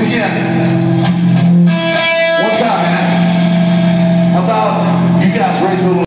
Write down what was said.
again. One time, man. How about you guys raise a little